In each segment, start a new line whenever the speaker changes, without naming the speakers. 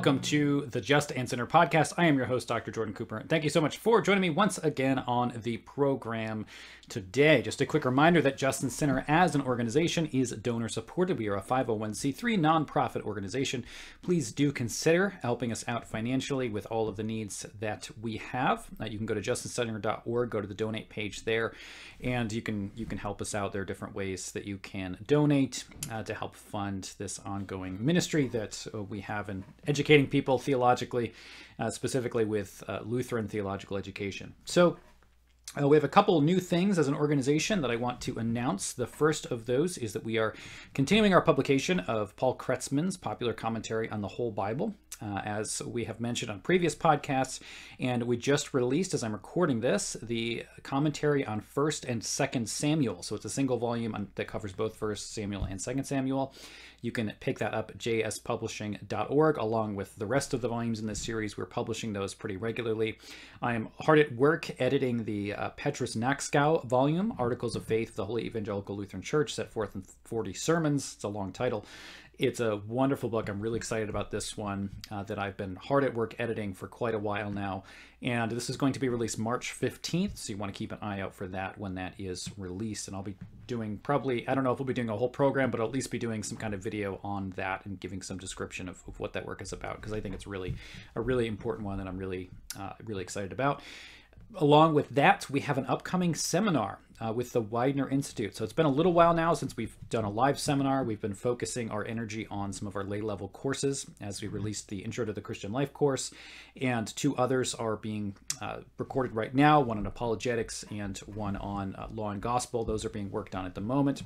welcome to the Just and Sinner podcast. I am your host, Dr. Jordan Cooper. Thank you so much for joining me once again on the program today. Just a quick reminder that Just and Sinner as an organization is donor supported. We are a 501c3 nonprofit organization. Please do consider helping us out financially with all of the needs that we have. Uh, you can go to justandsinner.org, go to the donate page there, and you can you can help us out. There are different ways that you can donate uh, to help fund this ongoing ministry that uh, we have in educating people theologically, uh, specifically with uh, Lutheran theological education. So uh, we have a couple new things as an organization that I want to announce. The first of those is that we are continuing our publication of Paul Kretzmann's popular commentary on the whole Bible, uh, as we have mentioned on previous podcasts. And we just released, as I'm recording this, the commentary on 1st and 2nd Samuel. So it's a single volume on, that covers both 1st Samuel and 2nd Samuel. You can pick that up at jspublishing.org along with the rest of the volumes in this series. We're publishing those pretty regularly. I am hard at work editing the uh, Petrus Naxgau volume, Articles of Faith, the Holy Evangelical Lutheran Church, set forth in 40 sermons. It's a long title it's a wonderful book. I'm really excited about this one uh, that I've been hard at work editing for quite a while now. And this is going to be released March 15th, so you want to keep an eye out for that when that is released. And I'll be doing probably, I don't know if we'll be doing a whole program, but I'll at least be doing some kind of video on that and giving some description of, of what that work is about, because I think it's really a really important one that I'm really, uh, really excited about along with that, we have an upcoming seminar uh, with the Weidner Institute. So it's been a little while now since we've done a live seminar. We've been focusing our energy on some of our lay level courses as we released the Intro to the Christian Life course, and two others are being uh, recorded right now one on apologetics and one on uh, law and gospel. Those are being worked on at the moment.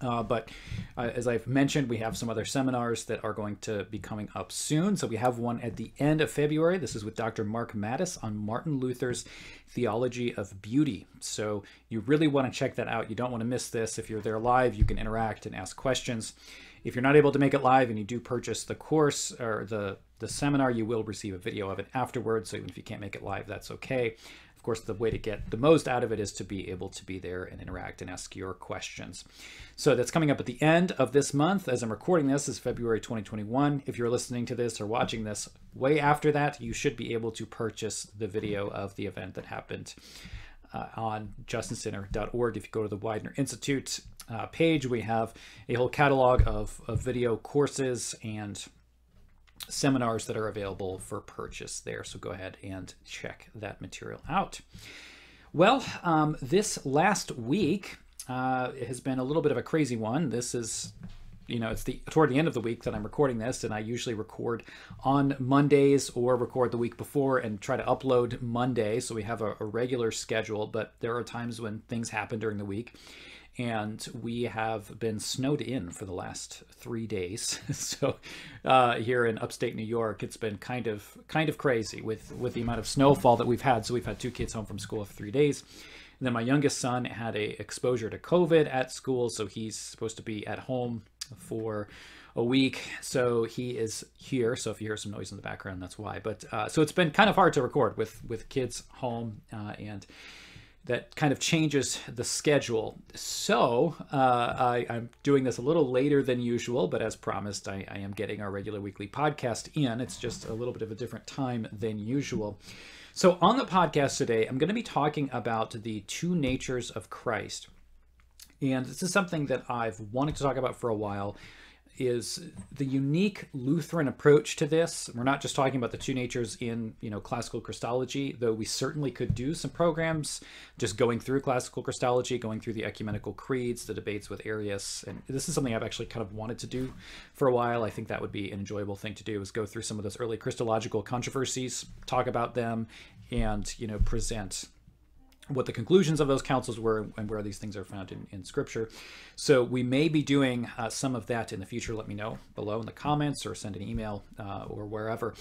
Uh, but uh, as I've mentioned, we have some other seminars that are going to be coming up soon. So we have one at the end of February. This is with Dr. Mark Mattes on Martin Luther's Theology of Beauty. So you really want to check that out. You don't want to miss this. If you're there live, you can interact and ask questions. If you're not able to make it live and you do purchase the course or the, the seminar, you will receive a video of it afterwards. So even if you can't make it live, that's okay course, the way to get the most out of it is to be able to be there and interact and ask your questions. So that's coming up at the end of this month. As I'm recording this, is February 2021. If you're listening to this or watching this way after that, you should be able to purchase the video of the event that happened uh, on justandsinner.org. If you go to the Weidner Institute uh, page, we have a whole catalog of, of video courses and seminars that are available for purchase there. So go ahead and check that material out. Well, um, this last week uh, has been a little bit of a crazy one. This is you know, it's the toward the end of the week that I'm recording this, and I usually record on Mondays or record the week before and try to upload Monday. So we have a, a regular schedule, but there are times when things happen during the week and we have been snowed in for the last three days. so uh, here in upstate New York, it's been kind of kind of crazy with with the amount of snowfall that we've had. So we've had two kids home from school for three days. And then my youngest son had a exposure to COVID at school, so he's supposed to be at home for a week. So he is here. So if you hear some noise in the background, that's why. But uh, so it's been kind of hard to record with with kids home uh, and that kind of changes the schedule. So uh, I, am doing this a little later than usual, but as promised, I, I, am getting our regular weekly podcast in. It's just a little bit of a different time than usual. So on the podcast today, I'm going to be talking about the two natures of Christ. And this is something that I've wanted to talk about for a while is the unique Lutheran approach to this. We're not just talking about the two natures in you know classical Christology, though we certainly could do some programs just going through classical Christology, going through the ecumenical creeds, the debates with Arius, and this is something I've actually kind of wanted to do for a while. I think that would be an enjoyable thing to do is go through some of those early Christological controversies, talk about them, and you know present what the conclusions of those councils were and where these things are found in, in scripture. So we may be doing uh, some of that in the future. Let me know below in the comments or send an email uh, or wherever.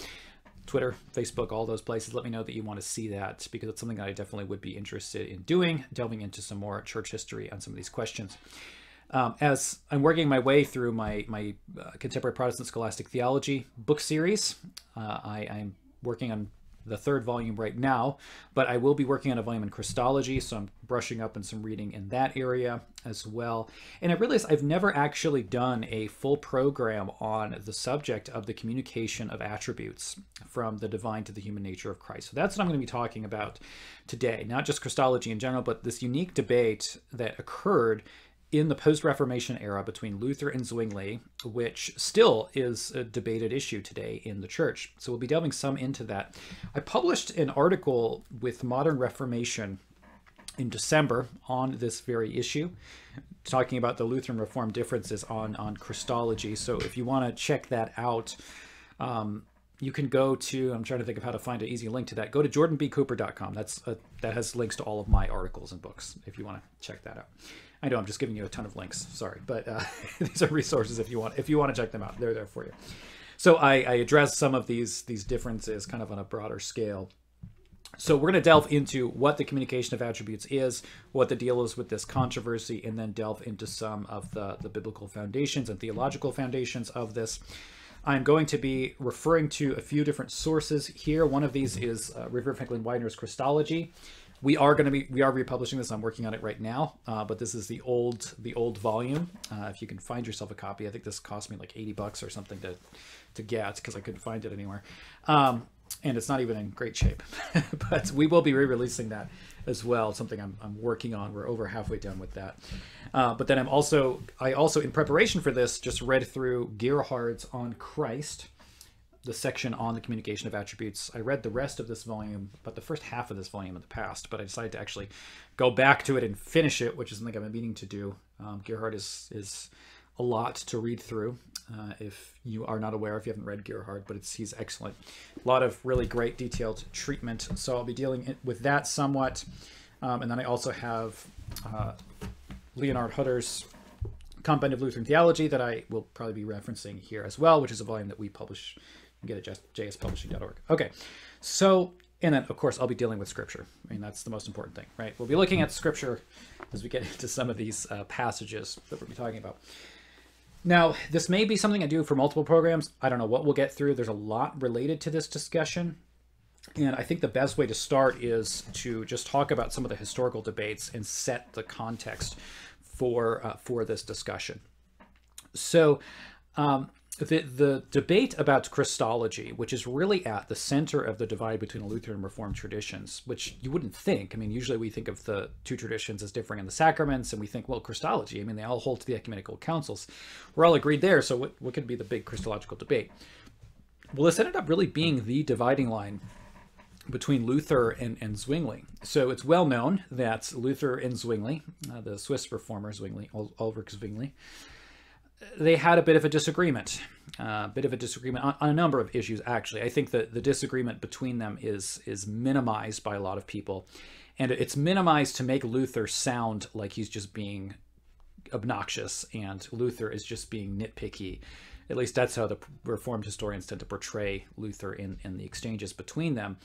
Twitter, Facebook, all those places. Let me know that you want to see that because it's something that I definitely would be interested in doing, delving into some more church history on some of these questions. Um, as I'm working my way through my my uh, contemporary Protestant scholastic theology book series, uh, I, I'm working on the third volume right now, but I will be working on a volume in Christology, so I'm brushing up and some reading in that area as well. And I realize I've never actually done a full program on the subject of the communication of attributes from the divine to the human nature of Christ. So that's what I'm going to be talking about today, not just Christology in general, but this unique debate that occurred in the post Reformation era between Luther and Zwingli, which still is a debated issue today in the church. So we'll be delving some into that. I published an article with Modern Reformation in December on this very issue, talking about the Lutheran Reform differences on, on Christology. So if you want to check that out, um, you can go to i'm trying to think of how to find an easy link to that go to jordanbcooper.com that's a, that has links to all of my articles and books if you want to check that out I know I'm just giving you a ton of links. Sorry, but uh, these are resources if you want if you want to check them out. They're there for you. So I, I address some of these these differences kind of on a broader scale. So we're going to delve into what the communication of attributes is, what the deal is with this controversy, and then delve into some of the, the biblical foundations and theological foundations of this. I'm going to be referring to a few different sources here. One of these is uh, Revere Franklin Weidner's Christology we are going to be we are republishing this. I'm working on it right now uh, but this is the old the old volume. Uh, if you can find yourself a copy i think this cost me like 80 bucks or something to to get because i couldn't find it anywhere. Um, and it's not even in great shape but we will be re-releasing that as well. Something I'm, I'm working on. We're over halfway done with that. Uh, but then i'm also i also in preparation for this just read through gerhard's on christ the section on the communication of attributes. I read the rest of this volume, but the first half of this volume in the past, but I decided to actually go back to it and finish it, which is something I've been meaning to do. Um, Gerhard is is a lot to read through. Uh, if you are not aware, if you haven't read Gerhard, but it's he's excellent. A lot of really great detailed treatment. So I'll be dealing with that somewhat, um, and then I also have uh, Leonhard Hutter's Compendium of Lutheran Theology that I will probably be referencing here as well, which is a volume that we publish get it just jspublishing.org. Okay, so and then of course I'll be dealing with scripture. I mean that's the most important thing, right? We'll be looking at scripture as we get into some of these uh, passages that we'll be talking about. Now, this may be something I do for multiple programs. I don't know what we'll get through. There's a lot related to this discussion. And I think the best way to start is to just talk about some of the historical debates and set the context for uh, for this discussion. So, um, the, the debate about Christology, which is really at the center of the divide between the Lutheran and Reformed traditions, which you wouldn't think. I mean, usually we think of the two traditions as differing in the sacraments, and we think, well, Christology, I mean, they all hold to the ecumenical councils. We're all agreed there, so what, what could be the big Christological debate? Well, this ended up really being the dividing line between Luther and, and Zwingli. So it's well known that Luther and Zwingli, uh, the Swiss reformer Zwingli, Ulrich Zwingli, they had a bit of a disagreement, a uh, bit of a disagreement on, on, a number of issues. Actually, I think that the disagreement between them is is minimized by a lot of people, and it's minimized to make Luther sound like he's just being obnoxious, and Luther is just being nitpicky. At least that's how the Reformed historians tend to portray Luther in in the exchanges between them.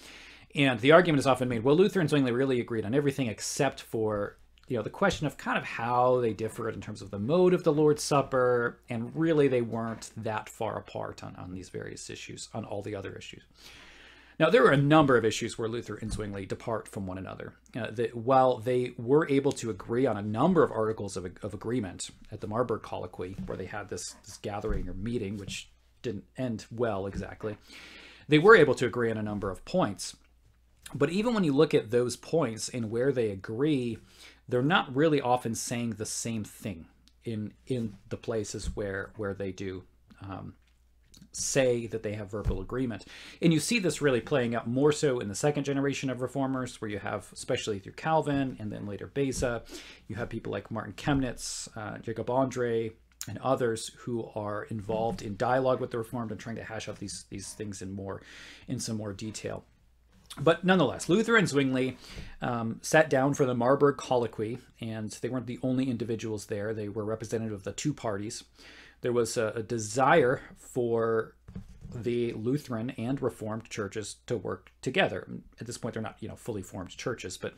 And the argument is often made, well, Luther and Zwingli really agreed on everything except for you know the question of kind of how they differed in terms of the mode of the lord's supper and really they weren't that far apart on, on these various issues on all the other issues. Now there are a number of issues where luther and zwingli depart from one another. Uh, that while they were able to agree on a number of articles of, of agreement at the marburg colloquy where they had this, this gathering or meeting which didn't end well exactly they were able to agree on a number of points. But even when you look at those points and where they agree they're not really often saying the same thing in in the places where where they do um, say that they have verbal agreement. And you see this really playing out more so in the second generation of reformers, where you have, especially through Calvin and then later Beza, you have people like Martin Chemnitz, uh, Jacob Andreae, and others who are involved in dialogue with the Reformed and trying to hash out these these things in more in some more detail. But nonetheless, Luther and Zwingli um, sat down for the Marburg colloquy, and they weren't the only individuals there. They were representative of the two parties. There was a, a desire for the Lutheran and Reformed churches to work together. At this point, they're not, you know, fully formed churches, but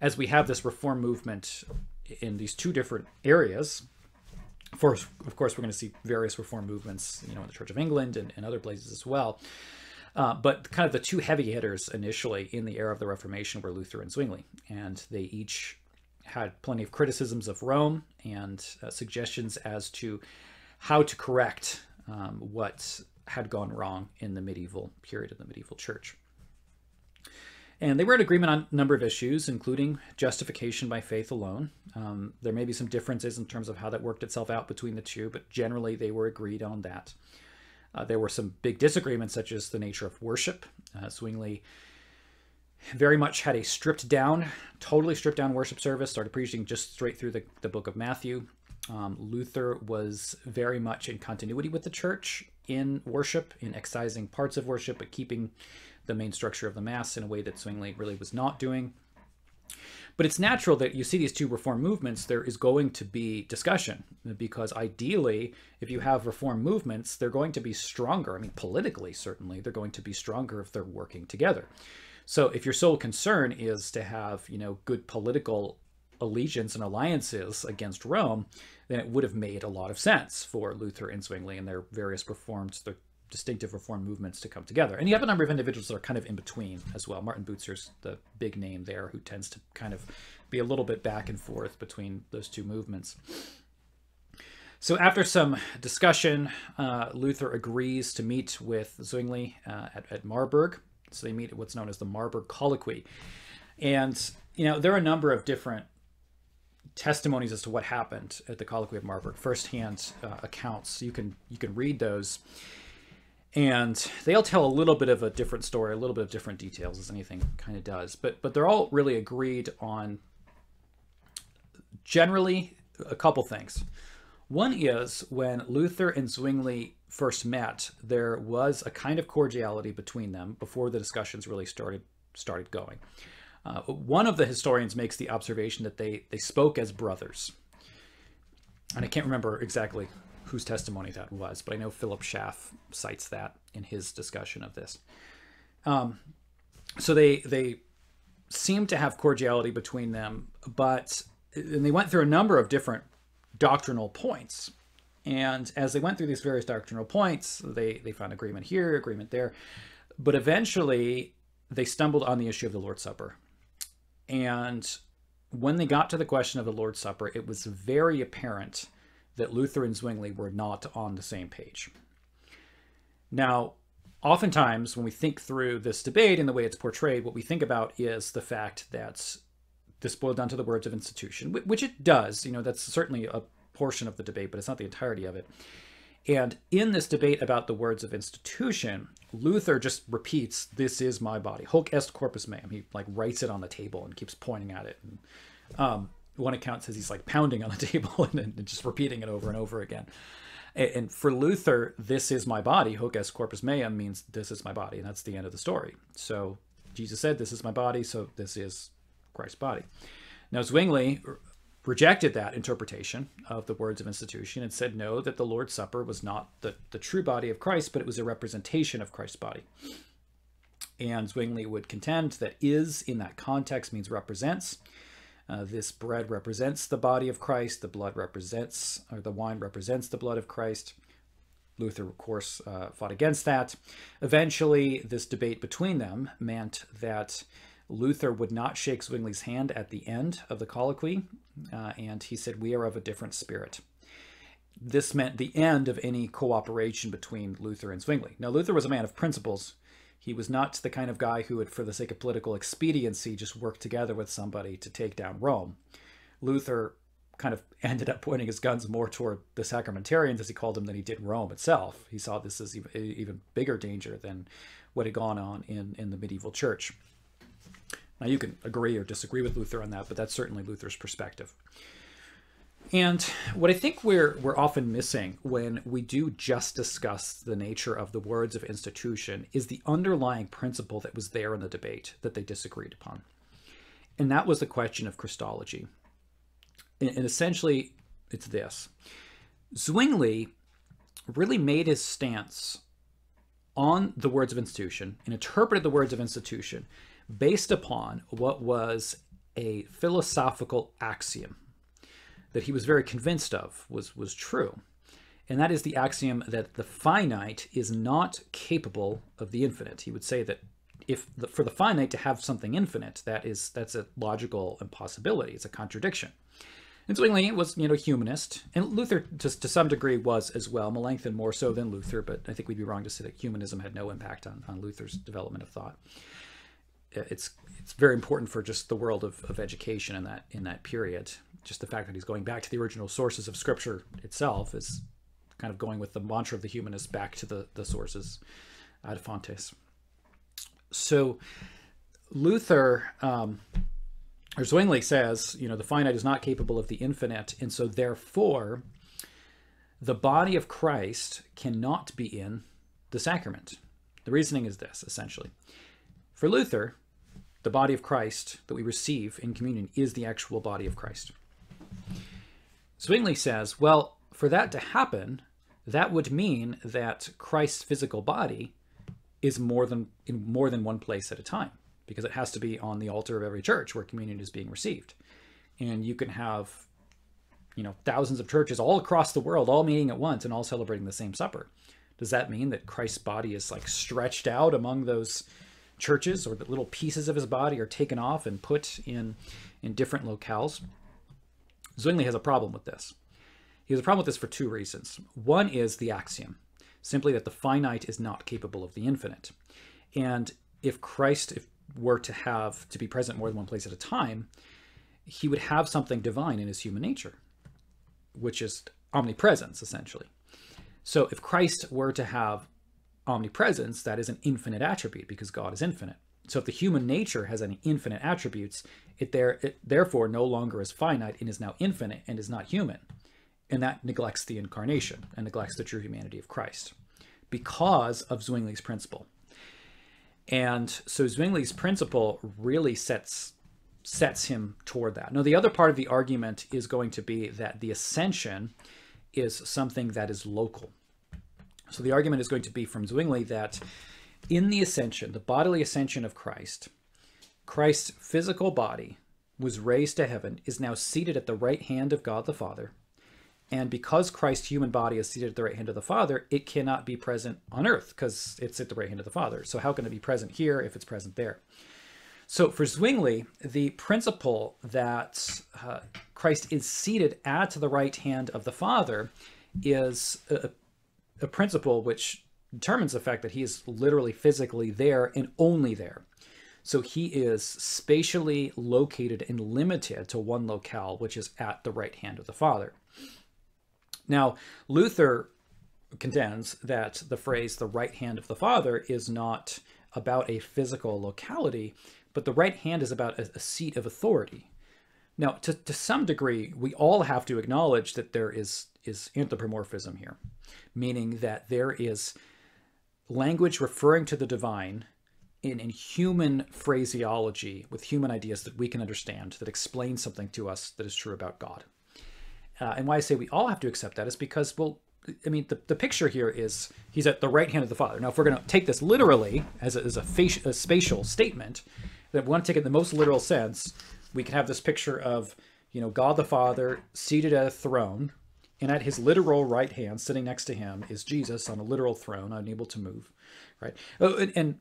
as we have this reform movement in these two different areas, for, of course, we're going to see various reform movements, you know, in the Church of England and, and other places as well. Uh, but kind of the two heavy hitters initially in the era of the Reformation were Luther and Zwingli, and they each had plenty of criticisms of Rome and uh, suggestions as to how to correct um, what had gone wrong in the medieval period of the medieval church. And they were in agreement on a number of issues, including justification by faith alone. Um, there may be some differences in terms of how that worked itself out between the two, but generally they were agreed on that. Uh, there were some big disagreements, such as the nature of worship. Uh, Zwingli very much had a stripped down, totally stripped down worship service, started preaching just straight through the, the book of Matthew. Um, Luther was very much in continuity with the church in worship, in excising parts of worship, but keeping the main structure of the Mass in a way that Zwingli really was not doing. But it's natural that you see these two reform movements, there is going to be discussion because ideally, if you have reform movements, they're going to be stronger. I mean, politically, certainly, they're going to be stronger if they're working together. So if your sole concern is to have, you know, good political allegiance and alliances against Rome, then it would have made a lot of sense for Luther and Zwingli and their various reforms, distinctive reform movements to come together. And you have a number of individuals that are kind of in between as well. Martin Bucer's the big name there who tends to kind of be a little bit back and forth between those two movements. So after some discussion, uh, Luther agrees to meet with Zwingli uh, at, at Marburg. So they meet at what's known as the Marburg Colloquy. And, you know, there are a number of different testimonies as to what happened at the Colloquy of Marburg, firsthand uh, accounts. You can you can read those and they all tell a little bit of a different story, a little bit of different details, as anything kind of does. But but they're all really agreed on generally a couple things. One is when Luther and Zwingli first met, there was a kind of cordiality between them before the discussions really started started going. Uh, one of the historians makes the observation that they they spoke as brothers, and I can't remember exactly whose testimony that was, but I know Philip Schaff cites that in his discussion of this. Um, so they they seem to have cordiality between them, but and they went through a number of different doctrinal points. And as they went through these various doctrinal points, they they found agreement here, agreement there, but eventually they stumbled on the issue of the Lord's Supper. And when they got to the question of the Lord's Supper, it was very apparent that Luther and Zwingli were not on the same page. Now, oftentimes when we think through this debate and the way it's portrayed, what we think about is the fact that this boiled down to the words of institution, which it does. You know, that's certainly a portion of the debate, but it's not the entirety of it. And in this debate about the words of institution, Luther just repeats, "This is my body." Hoc est corpus meum. He like writes it on the table and keeps pointing at it. And, um, one account says he's like pounding on the table and, and just repeating it over and over again. And, and for Luther, this is my body. Hoc est corpus meum means this is my body, and that's the end of the story. So Jesus said, "This is my body," so this is Christ's body. Now Zwingli rejected that interpretation of the words of institution and said no, that the Lord's Supper was not the, the true body of Christ, but it was a representation of Christ's body. And Zwingli would contend that is in that context means represents. Uh, this bread represents the body of Christ. The blood represents, or the wine represents the blood of Christ. Luther, of course, uh, fought against that. Eventually, this debate between them meant that Luther would not shake Zwingli's hand at the end of the colloquy, uh, and he said, We are of a different spirit. This meant the end of any cooperation between Luther and Zwingli. Now, Luther was a man of principles. He was not the kind of guy who would, for the sake of political expediency, just work together with somebody to take down Rome. Luther kind of ended up pointing his guns more toward the sacramentarians, as he called them, than he did Rome itself. He saw this as even, even bigger danger than what had gone on in, in the medieval church. Now, you can agree or disagree with Luther on that, but that's certainly Luther's perspective. And what I think we're we're often missing when we do just discuss the nature of the words of institution is the underlying principle that was there in the debate that they disagreed upon. And that was the question of Christology. And, and essentially it's this. Zwingli really made his stance on the words of institution and interpreted the words of institution based upon what was a philosophical axiom that he was very convinced of was was true. and that is the axiom that the finite is not capable of the infinite. He would say that if the, for the finite to have something infinite, that is that's a logical impossibility. It's a contradiction. And Zwingli was, you know, humanist, and Luther, to, to some degree, was as well. Melanchthon more so than Luther, but I think we'd be wrong to say that humanism had no impact on, on Luther's development of thought. Uh, it's it's very important for just the world of, of education in that in that period. Just the fact that he's going back to the original sources of Scripture itself is kind of going with the mantra of the humanists back to the the sources, ad fontes. So Luther. Um, or Zwingli says, you know, the finite is not capable of the infinite, and so therefore, the body of Christ cannot be in the sacrament. The reasoning is this, essentially. For Luther, the body of Christ that we receive in communion is the actual body of Christ. Zwingli says, well, for that to happen, that would mean that Christ's physical body is more than in more than one place at a time because it has to be on the altar of every church where communion is being received. And you can have, you know, thousands of churches all across the world all meeting at once and all celebrating the same supper. Does that mean that Christ's body is like stretched out among those churches or that little pieces of his body are taken off and put in in different locales? Zwingli has a problem with this. He has a problem with this for two reasons. One is the axiom, simply that the finite is not capable of the infinite. And if Christ, were to have to be present more than one place at a time, he would have something divine in his human nature, which is omnipresence, essentially. So if Christ were to have omnipresence, that is an infinite attribute because God is infinite. So if the human nature has any infinite attributes, it, there, it therefore no longer is finite and is now infinite and is not human. And that neglects the incarnation and neglects the true humanity of Christ because of Zwingli's principle. And so Zwingli's principle really sets sets him toward that. Now, the other part of the argument is going to be that the ascension is something that is local. So the argument is going to be from Zwingli that in the ascension, the bodily ascension of Christ, Christ's physical body was raised to heaven, is now seated at the right hand of God the Father, and because Christ's human body is seated at the right hand of the Father, it cannot be present on earth because it's at the right hand of the Father. So, how can it be present here if it's present there? So, for Zwingli, the principle that uh, Christ is seated at the right hand of the Father is a, a principle which determines the fact that he is literally physically there and only there. So he is spatially located and limited to one locale, which is at the right hand of the Father. Now, Luther contends that the phrase the right hand of the Father is not about a physical locality, but the right hand is about a, seat of authority. Now, to, to some degree, we all have to acknowledge that there is, is anthropomorphism here, meaning that there is language referring to the divine in, in human phraseology with human ideas that we can understand that explain something to us that is true about God. Uh, and why I say we all have to accept that is because, well, I mean, the, the picture here is he's at the right hand of the Father. Now, if we're going to take this literally as a, as a, faci- a spatial statement, that we want to take it in the most literal sense, we can have this picture of, you know, God the Father seated at a throne, and at his literal right hand, sitting next to him, is Jesus on a literal throne, unable to move, right? Oh, and, and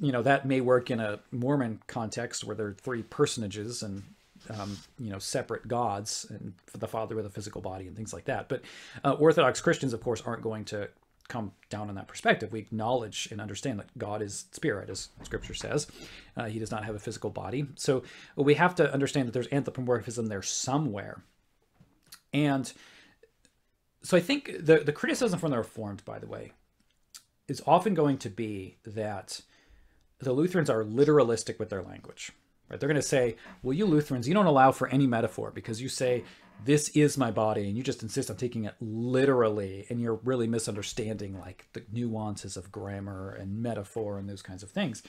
you know that may work in a Mormon context where there are three personages and um, you know separate gods and the father with a physical body and things like that. But uh, orthodox christians of course aren't going to come down on that perspective. We acknowledge and understand that god is spirit as scripture says. Uh, he does not have a physical body. So we have to understand that there's anthropomorphism there somewhere. And so i think the, the criticism from the reformed by the way is often going to be that the lutherans are literalistic with their language Right? They're going to say, well, you Lutherans, you don't allow for any metaphor because you say, this is my body, and you just insist on taking it literally, and you're really misunderstanding like the nuances of grammar and metaphor and those kinds of things.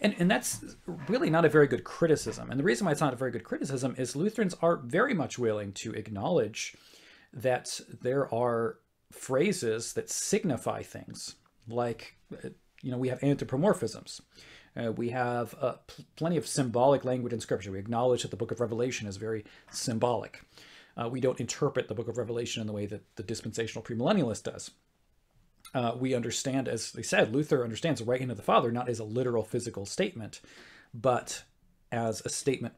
And, and that's really not a very good criticism. And the reason why it's not a very good criticism is Lutherans are very much willing to acknowledge that there are phrases that signify things like, you know, we have anthropomorphisms. Uh, we have uh, pl- plenty of symbolic language in Scripture. We acknowledge that the book of Revelation is very symbolic. Uh, we don't interpret the book of Revelation in the way that the dispensational premillennialist does. Uh, we understand, as they said, Luther understands the right hand of the Father not as a literal physical statement, but as a statement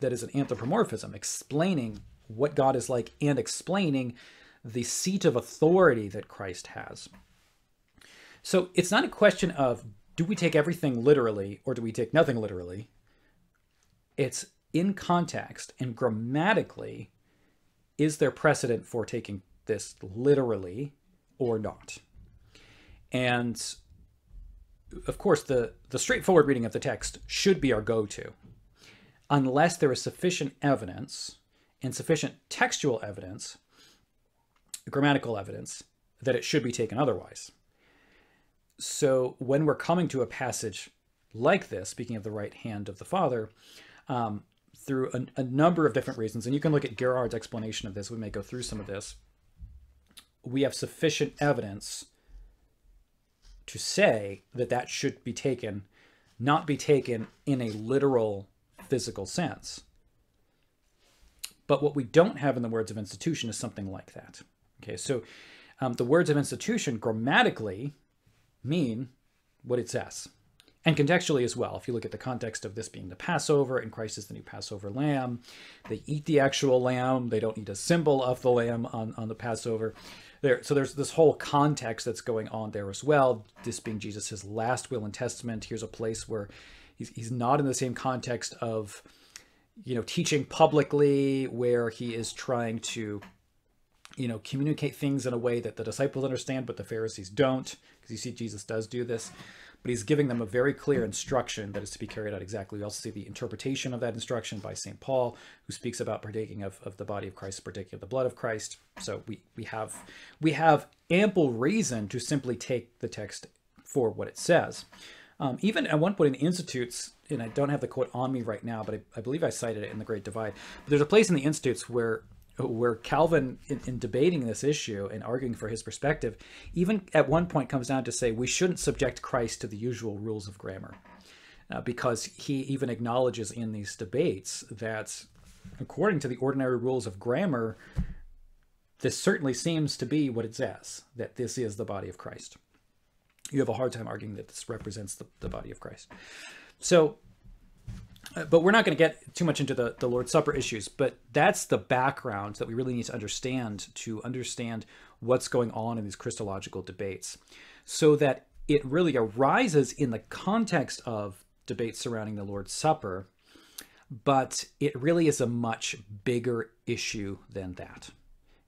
that is an anthropomorphism, explaining what God is like and explaining the seat of authority that Christ has. So it's not a question of do we take everything literally or do we take nothing literally? It's in context and grammatically, is there precedent for taking this literally or not? And of course, the, the straightforward reading of the text should be our go to, unless there is sufficient evidence and sufficient textual evidence, grammatical evidence, that it should be taken otherwise. So when we're coming to a passage like this, speaking of the right hand of the Father, um, through a, a, number of different reasons, and you can look at Gerhard's explanation of this, we may go through some of this, we have sufficient evidence to say that that should be taken, not be taken in a literal physical sense. But what we don't have in the words of institution is something like that. Okay, so um, the words of institution grammatically mean what it says. And contextually as well, if you look at the context of this being the Passover and Christ is the new Passover lamb, they eat the actual lamb, they don't eat a symbol of the lamb on, on the Passover. There, so there's this whole context that's going on there as well. This being Jesus' last will and testament. Here's a place where he's, he's not in the same context of, you know, teaching publicly, where he is trying to you know, communicate things in a way that the disciples understand, but the Pharisees don't, because you see Jesus does do this. But he's giving them a very clear instruction that is to be carried out exactly. We also see the interpretation of that instruction by St. Paul, who speaks about partaking of, of the body of Christ, partaking of the blood of Christ. So we, we have we have ample reason to simply take the text for what it says. Um, even at one point in the Institutes, and I don't have the quote on me right now, but I, I believe I cited it in The Great Divide. But there's a place in the Institutes where where Calvin, in, in, debating this issue and arguing for his perspective, even at one point comes down to say we shouldn't subject Christ to the usual rules of grammar, uh, because he even acknowledges in these debates that, according to the ordinary rules of grammar, this certainly seems to be what it says that this is the body of Christ. You have a hard time arguing that this represents the, the body of Christ. So uh, but we're not going to get too much into the, the Lord's Supper issues, but that's the background that we really need to understand to understand what's going on in these Christological debates. So that it really arises in the context of debates surrounding the Lord's Supper, but it really is a much bigger issue than that.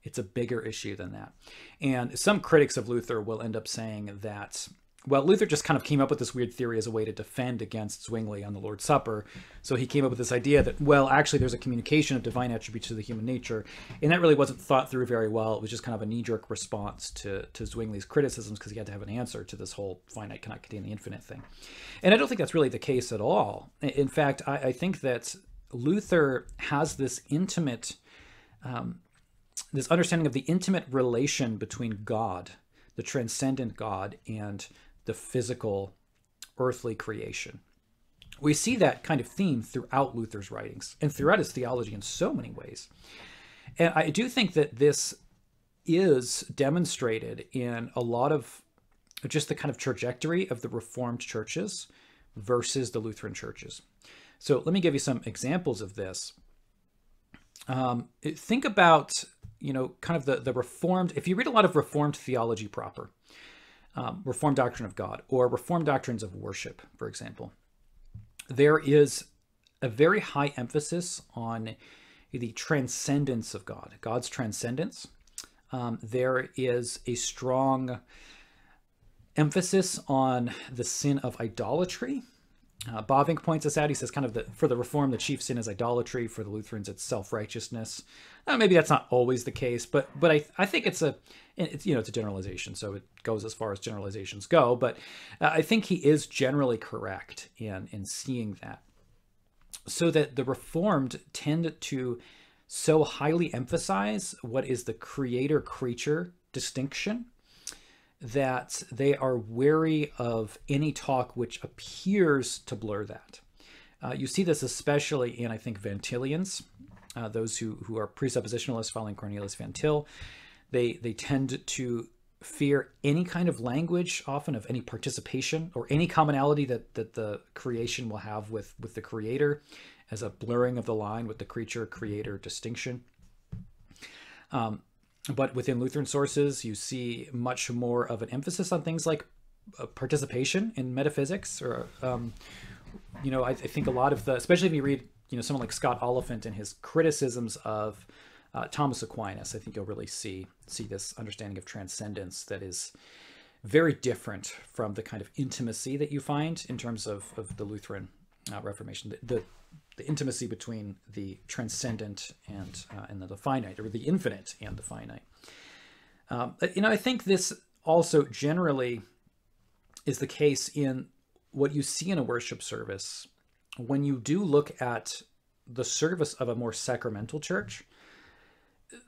It's a bigger issue than that. And some critics of Luther will end up saying that well, Luther just kind of came up with this weird theory as a way to defend against Zwingli on the Lord's Supper. So he came up with this idea that, well, actually, there's a communication of divine attributes to the human nature, and that really wasn't thought through very well. It was just kind of a knee-jerk response to to Zwingli's criticisms because he had to have an answer to this whole finite cannot contain the infinite thing. And I don't think that's really the case at all. In fact, I, I think that Luther has this intimate, um, this understanding of the intimate relation between God, the transcendent God, and the physical earthly creation. We see that kind of theme throughout Luther's writings and throughout his theology in so many ways. And I do think that this is demonstrated in a lot of just the kind of trajectory of the Reformed churches versus the Lutheran churches. So let me give you some examples of this. Um, think about, you know, kind of the, the Reformed, if you read a lot of Reformed theology proper, um, Reformed doctrine of God or Reformed doctrines of worship, for example, there is a very high emphasis on the transcendence of God, God's transcendence. Um, there is a strong emphasis on the sin of idolatry uh, Bavinck points us out. He says, kind of the, for the Reform, the chief sin is idolatry. For the Lutherans, it's self righteousness. Uh, maybe that's not always the case, but but I I think it's a it's you know it's a generalization, so it goes as far as generalizations go. But uh, I think he is generally correct in in seeing that. So that the Reformed tend to so highly emphasize what is the creator creature distinction that they are wary of any talk which appears to blur that. Uh, you see this especially in, I think, Van Tillian's uh, those who, who are presuppositionalists following Cornelius Van Til, they, they tend to fear any kind of language, often of any participation or any commonality that, that the creation will have with, with the creator as a blurring of the line with the creature creator distinction. Um, but within Lutheran sources, you see much more of an emphasis on things like uh, participation in metaphysics, or um, you know, I, I, think a lot of the, especially if you read, you know, someone like Scott Oliphint and his criticisms of uh, Thomas Aquinas, I think you'll really see see this understanding of transcendence that is very different from the kind of intimacy that you find in terms of, of the Lutheran uh, Reformation. The, the, the intimacy between the transcendent and uh, and the finite, or the infinite and the finite. Um, you know, I think this also generally is the case in what you see in a worship service when you do look at the service of a more sacramental church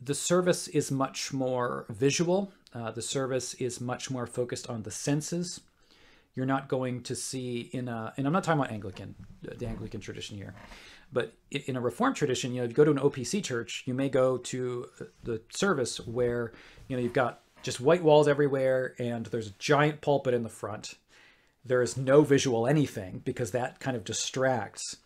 the service is much more visual. Uh, the service is much more focused on the senses. You're not going to see in a, and I'm not talking about Anglican, the Anglican tradition here, but in a Reformed tradition, you know, if you go to an OPC church, you may go to the service where, you know, you've got just white walls everywhere and there's a giant pulpit in the front. There is no visual anything because that kind of distracts.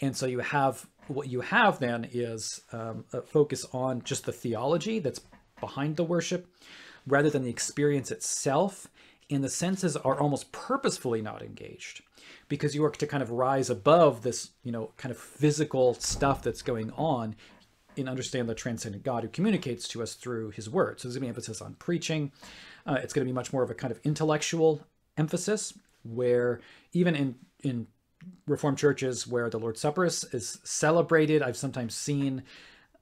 And so you have what you have then is um, a focus on just the theology that's behind the worship rather than the experience itself. And the senses are almost purposefully not engaged because you are to kind of rise above this, you know, kind of physical stuff that's going on and understand the transcendent God who communicates to us through his word. So there's going to be emphasis on preaching. Uh, it's going to be much more of a kind of intellectual emphasis where even in, in Reformed churches where the Lord's Supper is, is celebrated. I've sometimes seen,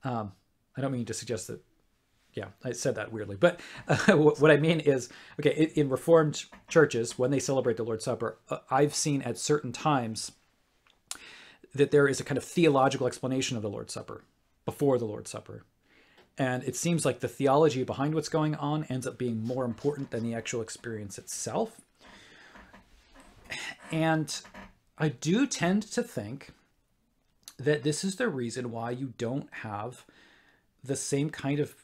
um, I don't mean to suggest that, yeah, I said that weirdly, but uh, what I mean is, okay, in, Reformed churches, when they celebrate the Lord's Supper, uh, I've seen at certain times that there is a kind of theological explanation of the Lord's Supper before the Lord's Supper. And it seems like the theology behind what's going on ends up being more important than the actual experience itself. And I do tend to think that this is the reason why you don't have the same kind of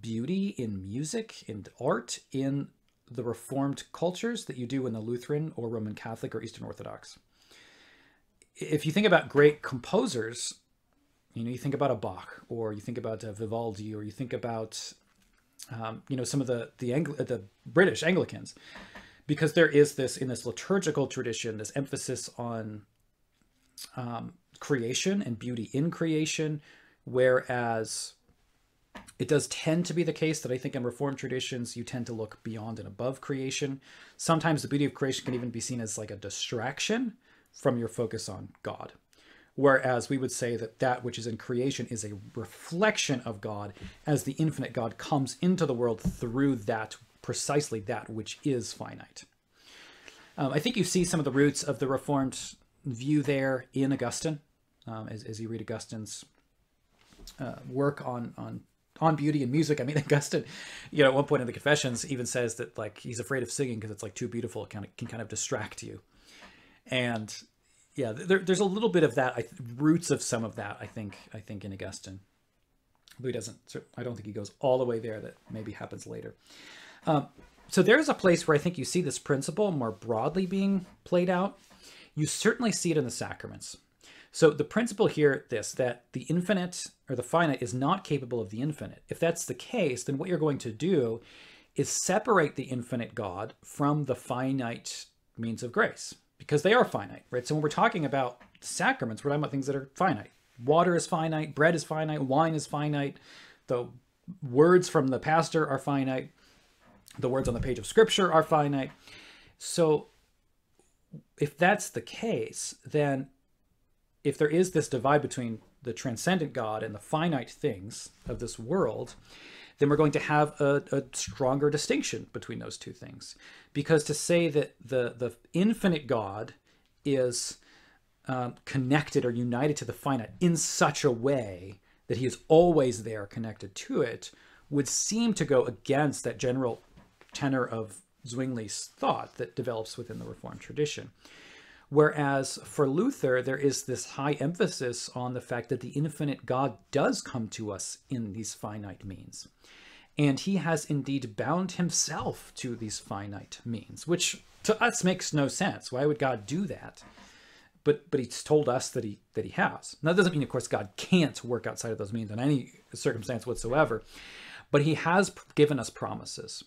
beauty in music and art in the Reformed cultures that you do in the Lutheran or Roman Catholic or Eastern Orthodox. If you think about great composers, you know, you think about a Bach or you think about Vivaldi or you think about, um, you know, some of the the, Angli- the British Anglicans because there is this in this liturgical tradition this emphasis on um, creation and beauty in creation whereas it does tend to be the case that I think in Reformed traditions, you tend to look beyond and above creation. Sometimes the beauty of creation can even be seen as like a distraction from your focus on God. Whereas we would say that that which is in creation is a reflection of God as the infinite God comes into the world through that precisely that which is finite. Um, I think you see some of the roots of the Reformed view there in Augustine, um, as, as, you read Augustine's uh, work on on on beauty and music. I mean, Augustine, you know, at one point in the Confessions, even says that like he's afraid of singing because it's like too beautiful. It kind of can kind of distract you, and yeah, there, there's a little bit of that. I, roots of some of that. I think. I think in Augustine, he doesn't. I don't think he goes all the way there. That maybe happens later. Um, so there's a place where I think you see this principle more broadly being played out. You certainly see it in the sacraments. So the principle here, this, that the infinite or the finite is not capable of the infinite. If that's the case, then what you're going to do is separate the infinite God from the finite means of grace because they are finite, right? So when we're talking about sacraments, we're talking about things that are finite. Water is finite, bread is finite, wine is finite, the words from the pastor are finite the words on the page of scripture are finite. So if that's the case, then if there is this divide between the transcendent God and the finite things of this world, then we're going to have a, a, stronger distinction between those two things. Because to say that the, the infinite God is um, connected or united to the finite in such a way that he is always there connected to it would seem to go against that general tenor of Zwingli's thought that develops within the Reformed tradition. Whereas for Luther, there is this high emphasis on the fact that the infinite God does come to us in these finite means. And he has indeed bound himself to these finite means, which to us makes no sense. Why would God do that? But but he's told us that he that he has. Now that doesn't mean, of course, God can't work outside of those means in any circumstance whatsoever. But he has given us promises.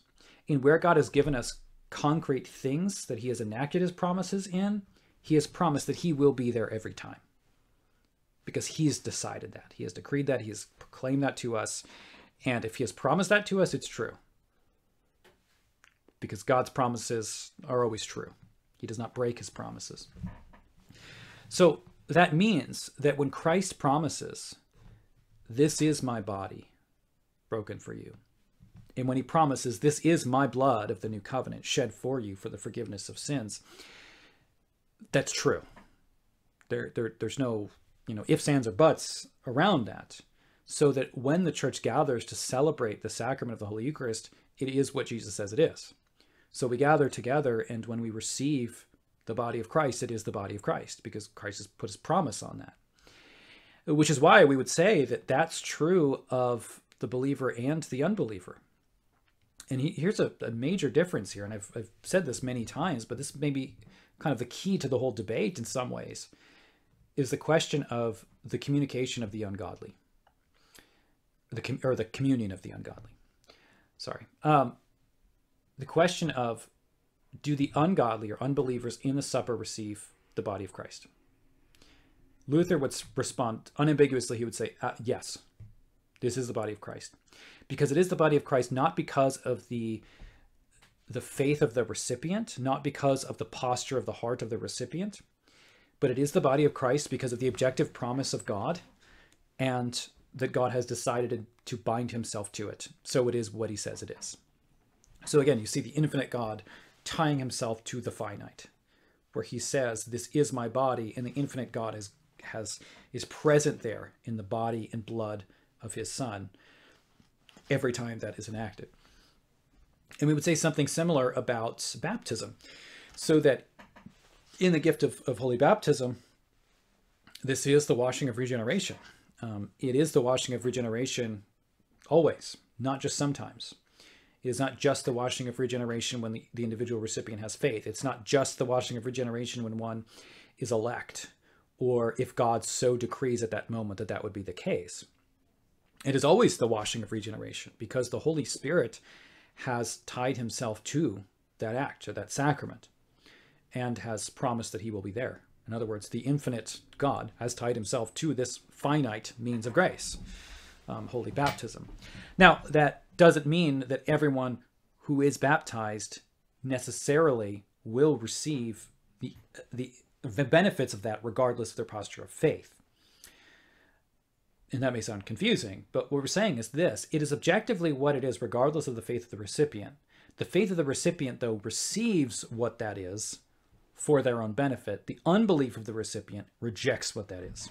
And where God has given us concrete things that he has enacted his promises in, he has promised that he will be there every time. Because he's decided that. He has decreed that. He has proclaimed that to us. And if he has promised that to us, it's true. Because God's promises are always true. He does not break his promises. So that means that when Christ promises, This is my body broken for you, and when he promises, This is my blood of the new covenant shed for you for the forgiveness of sins, that's true. There, there, there's no, you know, ifs, ands, or buts around that. So that when the church gathers to celebrate the sacrament of the Holy Eucharist, it is what Jesus says it is. So we gather together, and when we receive the body of Christ, it is the body of Christ because Christ has put his promise on that. Which is why we would say that that's true of the believer and the unbeliever. And he, here's a, a, major difference here, and I've, I've said this many times, but this may be kind of the key to the whole debate in some ways, is the question of the communication of the ungodly, the or the communion of the ungodly. Sorry, um, the question of do the ungodly or unbelievers in the supper receive the body of Christ? Luther would respond unambiguously. He would say, uh, "Yes, this is the body of Christ," because it is the body of Christ, not because of the the faith of the recipient, not because of the posture of the heart of the recipient, but it is the body of Christ because of the objective promise of God and that God has decided to bind himself to it. So it is what he says it is. So again, you see the infinite God tying himself to the finite, where he says, This is my body, and the infinite God is has is present there in the body and blood of his son every time that is enacted. And we would say something similar about baptism. So that in the gift of, of holy baptism, this is the washing of regeneration. Um, it is the washing of regeneration always, not just sometimes. It is not just the washing of regeneration when the, the individual recipient has faith. It's not just the washing of regeneration when one is elect, or if God so decrees at that moment that that would be the case. It is always the washing of regeneration because the Holy Spirit has tied himself to that act or that sacrament and has promised that he will be there. In other words, the infinite God has tied himself to this finite means of grace, um, holy baptism. Now, that doesn't mean that everyone who is baptized necessarily will receive the, the, the benefits of that regardless of their posture of faith and that may sound confusing, but what we're saying is this it is objectively what it is, regardless of the faith of the recipient. The faith of the recipient, though, receives what that is for their own benefit. The unbelief of the recipient rejects what that is.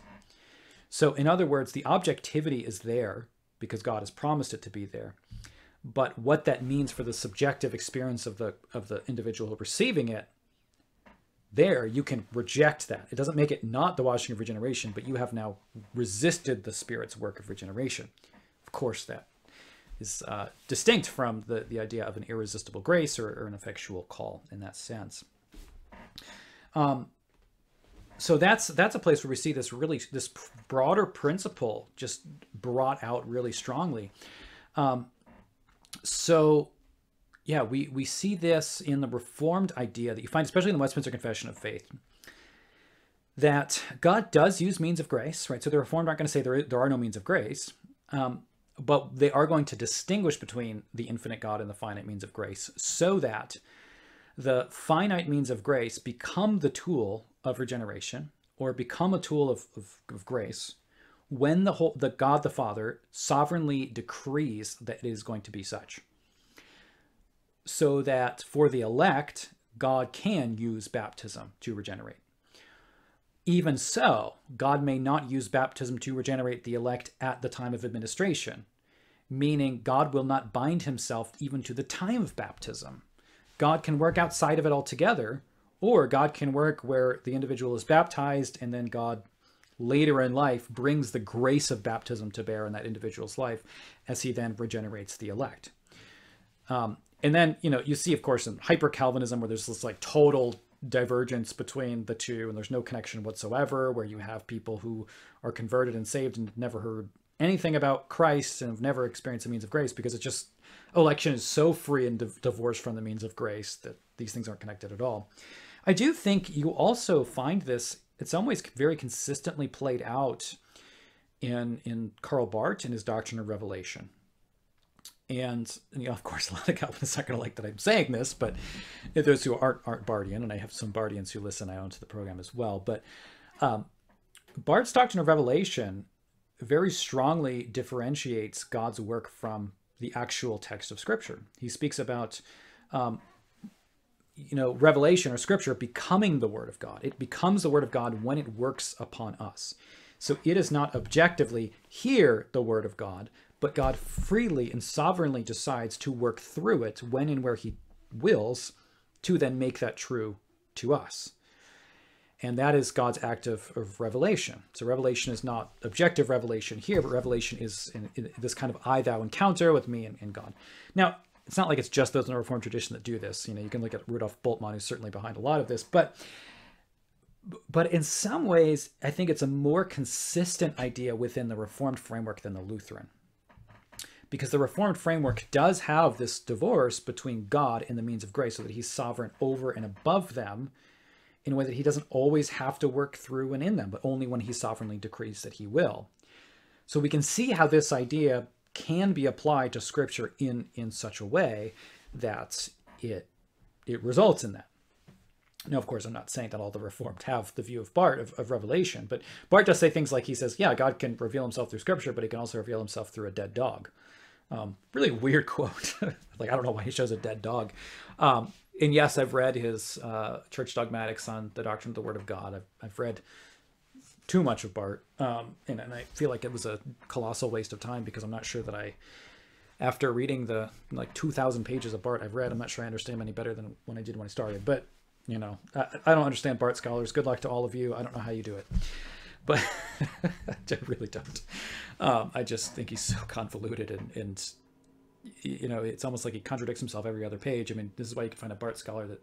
So, in other words, the objectivity is there because God has promised it to be there. But what that means for the subjective experience of the of the individual receiving it there you can reject that. It doesn't make it not the washing of regeneration, but you have now resisted the Spirit's work of regeneration. Of course, that is uh, distinct from the, the idea of an irresistible grace or, or an effectual call in that sense. Um, so that's that's a place where we see this really this broader principle just brought out really strongly. Um, so yeah, we, we see this in the Reformed idea that you find, especially in the Westminster Confession of Faith, that God does use means of grace, right? So the Reformed aren't going to say there, there are no means of grace, um, but they are going to distinguish between the infinite God and the finite means of grace so that the finite means of grace become the tool of regeneration or become a tool of, of, of grace when the whole the God the Father sovereignly decrees that it is going to be such so that for the elect, God can use baptism to regenerate. Even so, God may not use baptism to regenerate the elect at the time of administration, meaning God will not bind himself even to the time of baptism. God can work outside of it altogether, or God can work where the individual is baptized and then God later in life brings the grace of baptism to bear in that individual's life as he then regenerates the elect. Um, and then, you know, you see, of course, in hyper Calvinism where there's this like total divergence between the two and there's no connection whatsoever, where you have people who are converted and saved and never heard anything about Christ and have never experienced the means of grace because it's just election is so free and div- divorced from the means of grace that these things aren't connected at all. I do think you also find this, it's always very consistently played out in, in Karl Barth and his doctrine of revelation. And, you know, of course, a lot of Calvinists aren't going to like that I'm saying this, but those who aren't aren't Barthian, and I have some Barthians who listen, I own to the program as well. But um, Barth's doctrine of revelation very strongly differentiates God's work from the actual text of Scripture. He speaks about, um, you know, revelation or Scripture becoming the Word of God. It becomes the Word of God when it works upon us. So it is not objectively here the Word of God, but God freely and sovereignly decides to work through it when and where He wills to then make that true to us. And that is God's act of, of revelation. So revelation is not objective revelation here, but revelation is in, in this kind of I thou encounter with me and, and, God. Now, it's not like it's just those in the Reformed tradition that do this. You know, you can look at Rudolf Bultmann, who's certainly behind a lot of this, but but in some ways, I think it's a more consistent idea within the Reformed framework than the Lutheran. Because the Reformed framework does have this divorce between God and the means of grace, so that he's sovereign over and above them in a way that he doesn't always have to work through and in them, but only when he sovereignly decrees that he will. So we can see how this idea can be applied to scripture in, in such a way that it it results in that. Now, of course, I'm not saying that all the Reformed have the view of Barth of, of, Revelation, but Barth does say things like he says, yeah, God can reveal himself through Scripture, but he can also reveal himself through a dead dog. Um, really weird quote. like, I don't know why he shows a dead dog. Um, and yes, I've read his uh, Church Dogmatics on the Doctrine of the Word of God. I've, I've read too much of Barth, um, and, and I feel like it was a colossal waste of time because I'm not sure that I, after reading the like 2,000 pages of Barth I've read, I'm not sure I understand any better than when I did when I started. But you know, I, I don't understand Barth scholars. Good luck to all of you. I don't know how you do it, but I really don't. Um, I just think he's so convoluted and, and you know, it's almost like he contradicts himself every other page. I mean, this is why you can find a Barth scholar that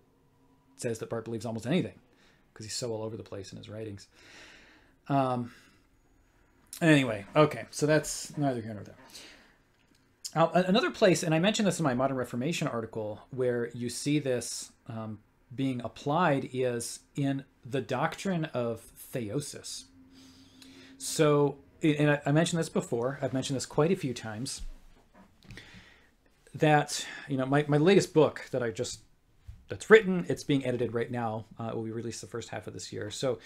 says that Barth believes almost anything because he's so all over the place in his writings. Um. Anyway, okay, so that's neither here nor there. Now, another place, and I mentioned this in my Modern Reformation article, where you see this um, being applied is in the doctrine of theosis. So, and I mentioned this before, I've mentioned this quite a few times that you know my, my latest book that I just that's written it's being edited right now uh, it will be released the first half of this year so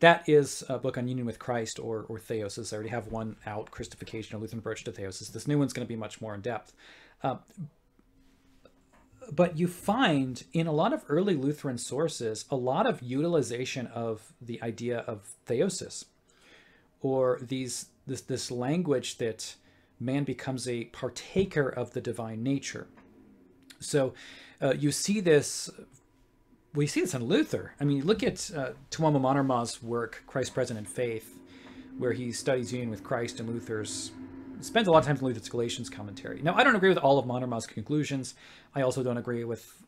that is a book on union with Christ or or theosis. I already have one out, Christification, a Lutheran approach to theosis. This new one's going to be much more in depth. Uh, but you find in a lot of early Lutheran sources a lot of utilization of the idea of theosis, or these this this language that man becomes a partaker of the divine nature. So uh, you see this, we see this in Luther. I mean, look at uh, Tuomo Mannermaa's work, Christ Present in Faith, where he studies union with Christ and Luther's, spends a lot of time in Luther's Galatians commentary. Now, I don't agree with all of Mannermaa's conclusions. I also don't agree with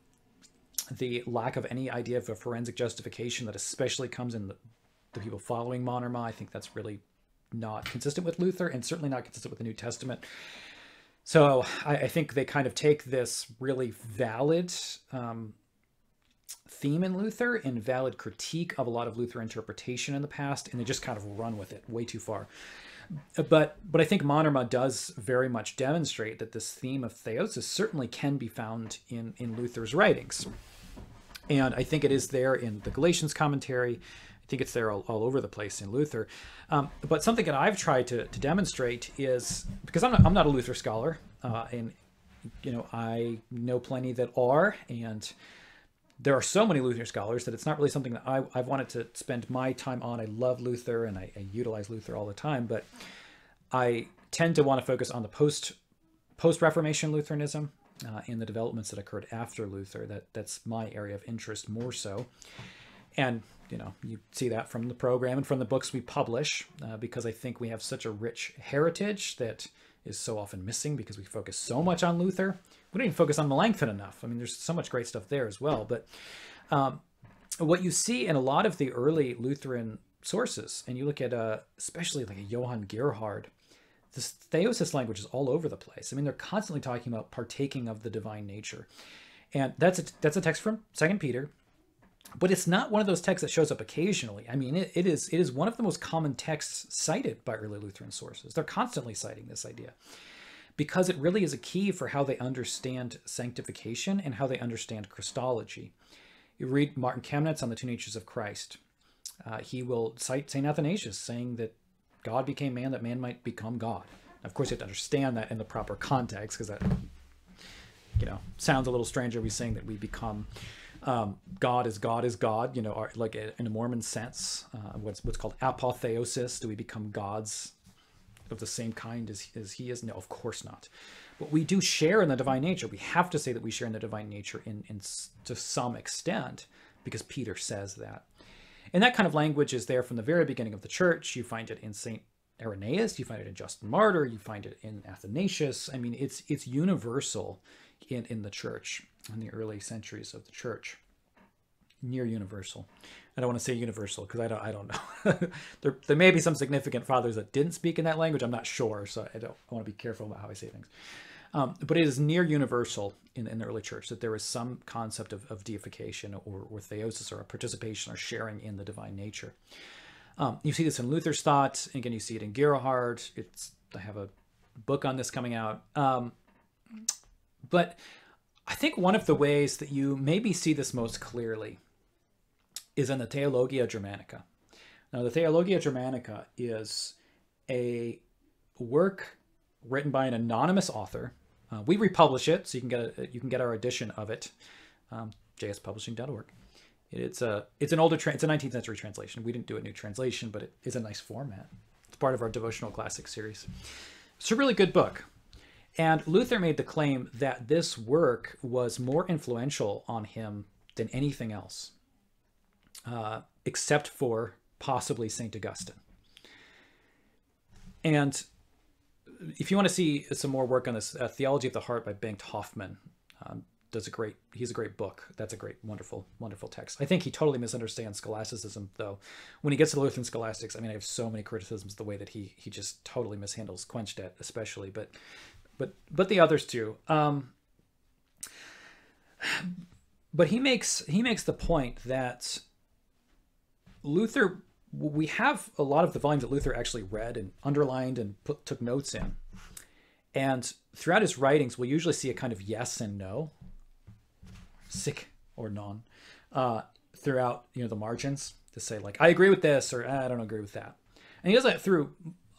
the lack of any idea of a forensic justification that especially comes in the, the people following Mannermaa. I think that's really not consistent with Luther and certainly not consistent with the New Testament. So I, I think they kind of take this really valid um, theme in Luther and valid critique of a lot of Luther interpretation in the past, and they just kind of run with it way too far. But but I think Mannermaa does very much demonstrate that this theme of theosis certainly can be found in in Luther's writings, and I think it is there in the Galatians commentary. I think it's there all, all over the place in Luther. Um, but something that I've tried to, to demonstrate is because I'm not, I'm not a Luther scholar, uh, and you know I know plenty that are, and there are so many Luther scholars that it's not really something that I, I've wanted to spend my time on. I love Luther and I, I utilize Luther all the time, but I tend to want to focus on the post post Reformation Lutheranism, uh, in the developments that occurred after Luther. That that's my area of interest more so, and you know you see that from the program and from the books we publish uh, because I think we have such a rich heritage that is so often missing because we focus so much on Luther. We don't even focus on Melanchthon enough. I mean, there's so much great stuff there as well. But um, what you see in a lot of the early Lutheran sources, and you look at uh, especially like a Johann Gerhard, this theosis language is all over the place. I mean, they're constantly talking about partaking of the divine nature, and that's a, that's a text from Second Peter, but it's not one of those texts that shows up occasionally. I mean, it, it is it is one of the most common texts cited by early Lutheran sources. They're constantly citing this idea because it really is a key for how they understand sanctification and how they understand Christology. You read Martin Chemnitz on the two natures of Christ. Uh, he will cite St. Athanasius saying that God became man that man might become God. Of course, you have to understand that in the proper context because that, you know, sounds a little strange. Are we saying that we become um, God is God is God? You know, like in a Mormon sense, uh, what's what's called apotheosis. Do we become gods of the same kind as, as He is? No, of course not. But we do share in the divine nature. We have to say that we share in the divine nature in, in to some extent because Peter says that. And that kind of language is there from the very beginning of the church. You find it in St. Irenaeus, you find it in Justin Martyr, you find it in Athanasius. I mean, it's it's universal in, in the church, in the early centuries of the church. Near universal. I don't want to say universal because I don't I don't know. there, there may be some significant fathers that didn't speak in that language. I'm not sure, so I don't I want to be careful about how I say things. Um, but it is near universal in, in, the early church that there is some concept of, of deification or, or, theosis or a participation or sharing in the divine nature. Um, you see this in Luther's thought. And again, you see it in Gerhard. It's I have a book on this coming out. Um, but I think one of the ways that you maybe see this most clearly is in the Theologia Germanica. Now, the Theologia Germanica is a work written by an anonymous author. Uh, we republish it, so you can get a, you can get our edition of it, um, jspublishing.org. It's a it's an older tra- it's a 19th century translation. We didn't do a new translation, but it is a nice format. It's part of our devotional classic series. It's a really good book. And Luther made the claim that this work was more influential on him than anything else, uh, except for possibly St. Augustine. And if you want to see some more work on this, uh, Theology of the Heart by Bengt Hoffman um, does a great. He's a great book. That's a great, wonderful, wonderful text. I think he totally misunderstands scholasticism, though. When he gets to the Lutheran scholastics, I mean, I have so many criticisms the way that he he just totally mishandles Quenstedt, especially, but but but the others too. Um, but he makes he makes the point that Luther we have a lot of the volumes that Luther actually read and underlined and put, took notes in. And throughout his writings, we'll usually see a kind of yes and no, sic or non, uh, throughout you know the margins to say like I agree with this or I don't agree with that. And he does that through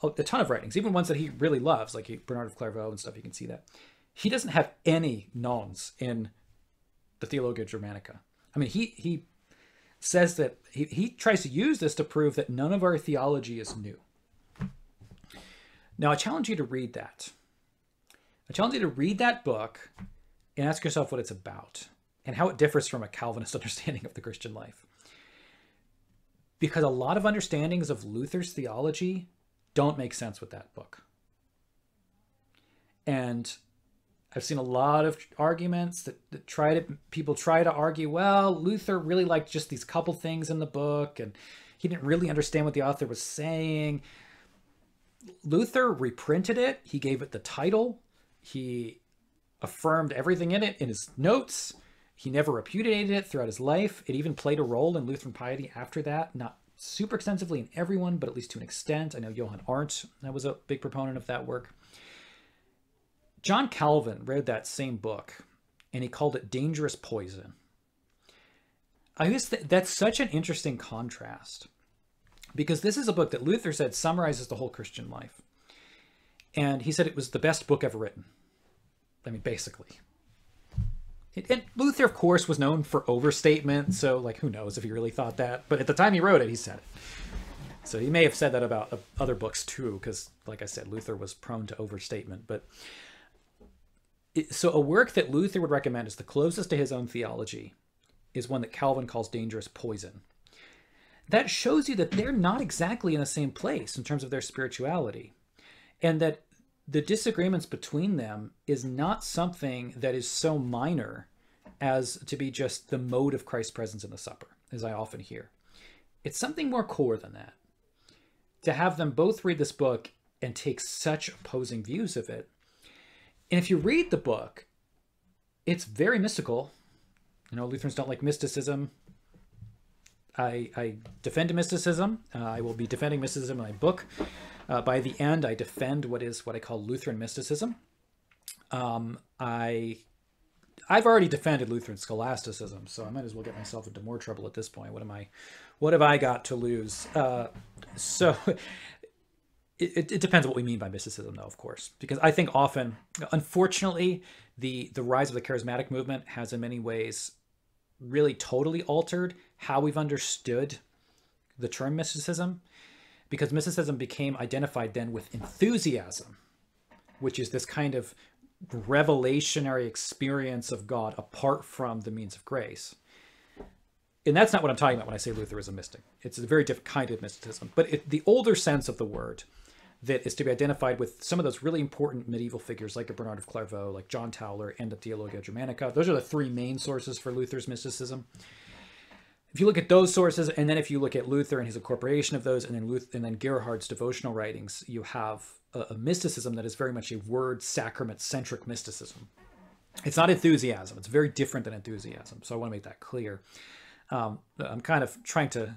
a ton of writings, even ones that he really loves, like Bernard of Clairvaux and stuff. You can see that he doesn't have any nons in the Theologia Germanica. I mean, he he says that he, he tries to use this to prove that none of our theology is new. Now, I challenge you to read that. I challenge you to read that book and ask yourself what it's about and how it differs from a Calvinist understanding of the Christian life. Because a lot of understandings of Luther's theology don't make sense with that book. And I've seen a lot of arguments that, that try to people try to argue, well, Luther really liked just these couple things in the book and he didn't really understand what the author was saying. Luther reprinted it, he gave it the title, he affirmed everything in it in his notes. He never repudiated it throughout his life. It even played a role in Lutheran piety after that, not super extensively in everyone, but at least to an extent. I know Johann Arndt that was a big proponent of that work. John Calvin read that same book and he called it dangerous poison. I guess th- that's such an interesting contrast because this is a book that Luther said summarizes the whole Christian life. And he said it was the best book ever written. I mean, basically. And Luther, of course, was known for overstatement, so, like, who knows if he really thought that. But at the time he wrote it, he said it. So he may have said that about uh, other books too, because, like I said, Luther was prone to overstatement. But so a work that Luther would recommend is the closest to his own theology is one that Calvin calls dangerous poison. That shows you that they're not exactly in the same place in terms of their spirituality. And that the disagreements between them is not something that is so minor as to be just the mode of Christ's presence in the supper, as I often hear. It's something more core than that. To have them both read this book and take such opposing views of it. And if you read the book, it's very mystical. You know, Lutherans don't like mysticism. I, I defend mysticism. Uh, I will be defending mysticism in my book. Uh, by the end, I defend what is what I call Lutheran mysticism. Um, I I've already defended Lutheran scholasticism, so I might as well get myself into more trouble at this point. What am I? What have I got to lose? Uh, so it, it, depends what we mean by mysticism, though, of course, because I think often, unfortunately, the the rise of the charismatic movement has in many ways really totally altered how we've understood the term mysticism because mysticism became identified then with enthusiasm, which is this kind of revelationary experience of God apart from the means of grace. And that's not what I'm talking about when I say Luther is a mystic. It's a very different kind of mysticism. But it, the older sense of the word that is to be identified with some of those really important medieval figures like a Bernard of Clairvaux, like John Tauler, and the Theologia Germanica. Those are the three main sources for Luther's mysticism if you look at those sources, and then if you look at Luther and his incorporation of those, and then Luther, and then Gerhard's devotional writings, you have a, a mysticism that is very much a word sacrament centric mysticism. It's not enthusiasm; it's very different than enthusiasm. So I want to make that clear. Um, I'm kind of trying to